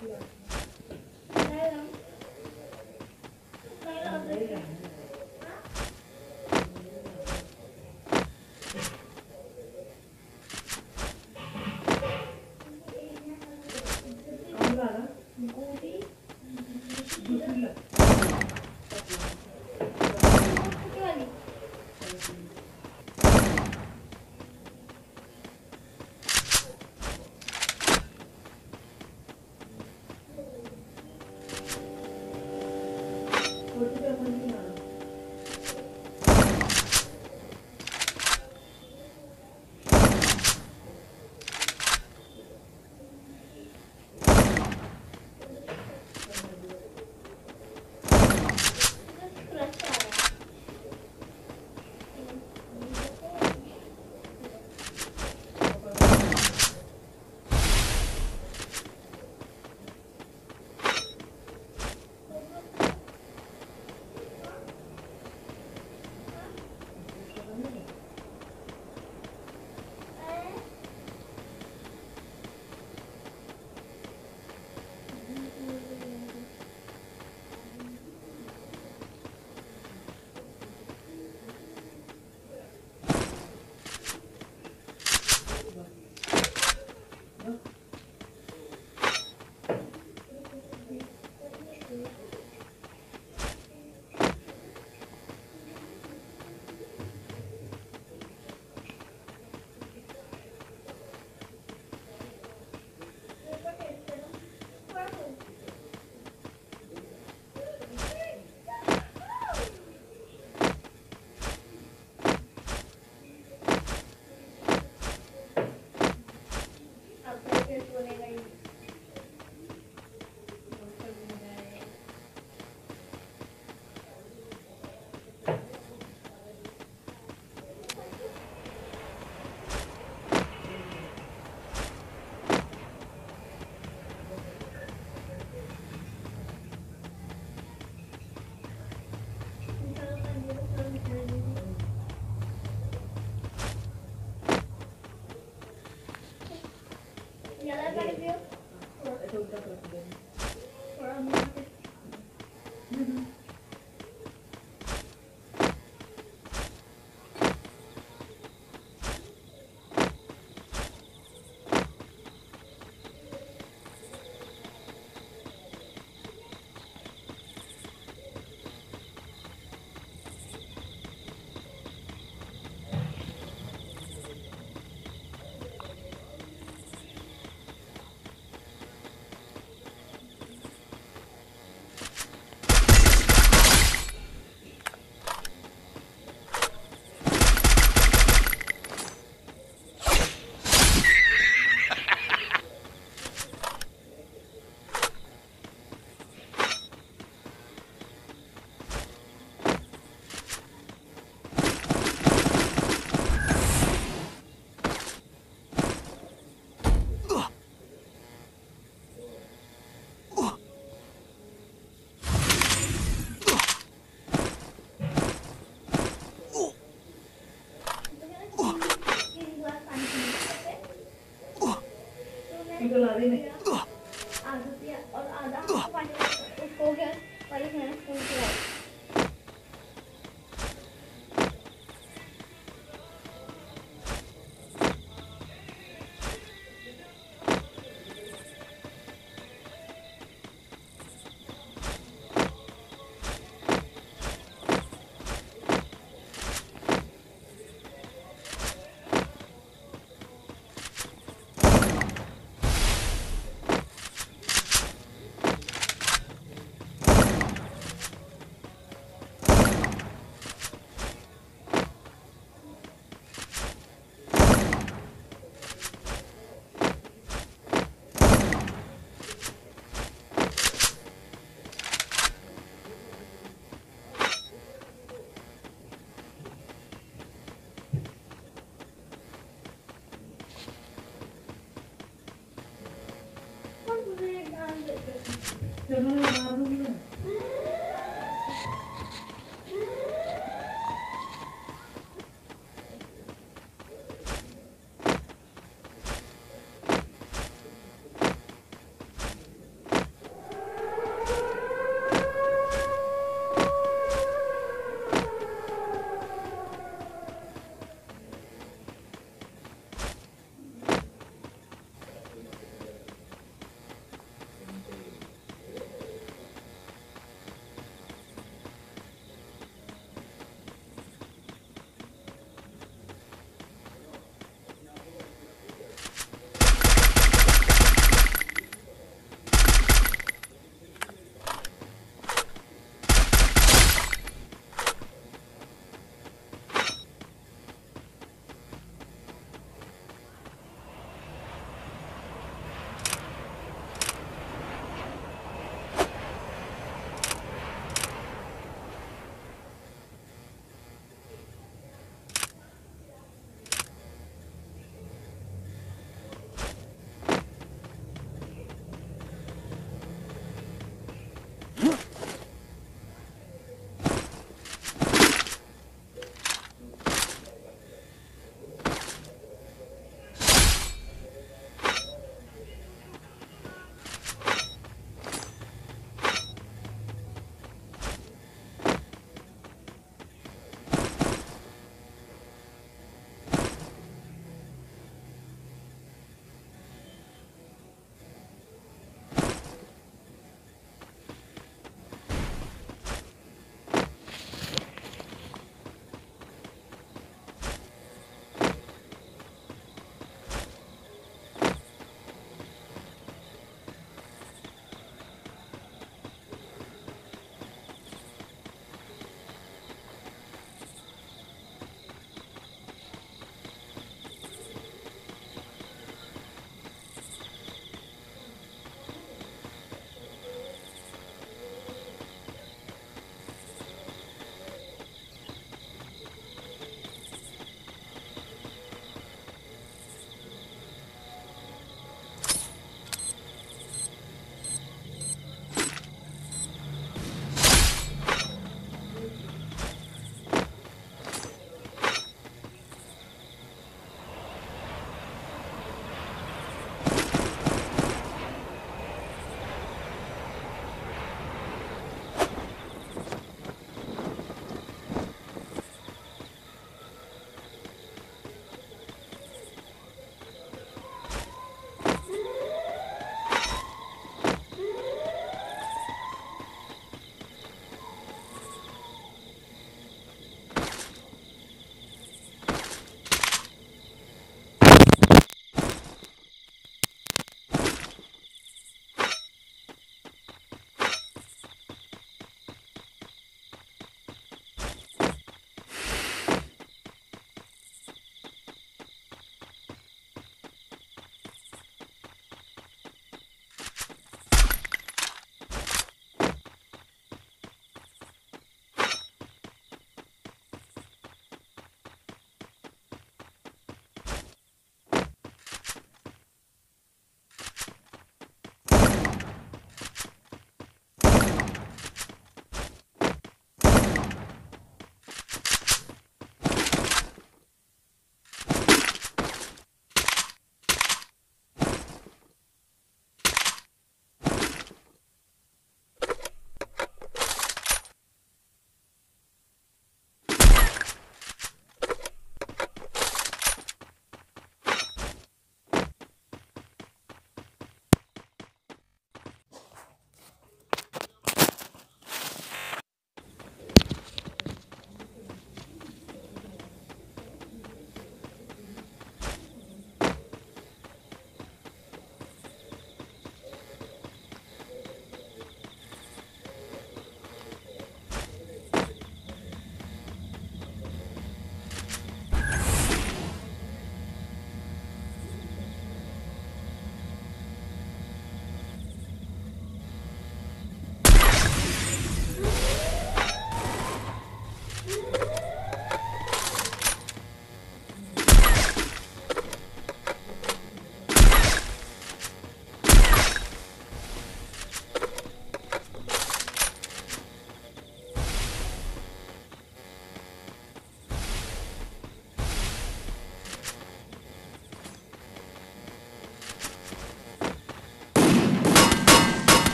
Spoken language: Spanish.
Yeah. Good. apareció. Por amor. Good night.